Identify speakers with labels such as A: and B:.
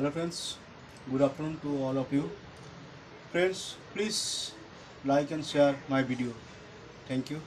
A: hello friends good afternoon to all of you. Friends please like and share my video. Thank you.